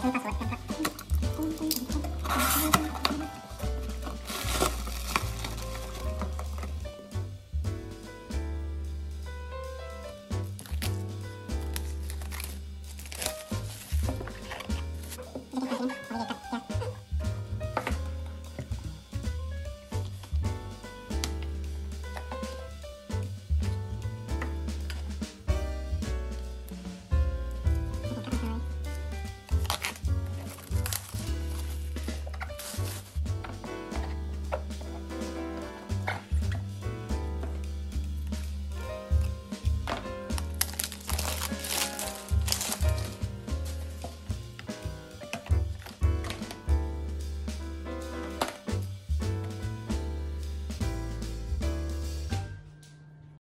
座ってくい。